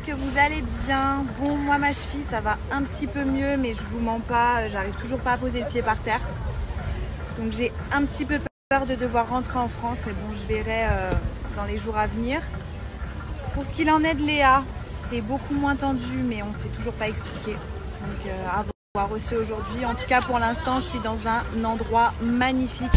Que vous allez bien. Bon, moi, ma cheville, ça va un petit peu mieux, mais je vous mens pas, euh, j'arrive toujours pas à poser le pied par terre. Donc j'ai un petit peu peur de devoir rentrer en France, mais bon, je verrai euh, dans les jours à venir. Pour ce qu'il en est de Léa, c'est beaucoup moins tendu, mais on ne s'est toujours pas expliqué. Donc euh, à voir aussi aujourd'hui. En tout cas, pour l'instant, je suis dans un endroit magnifique.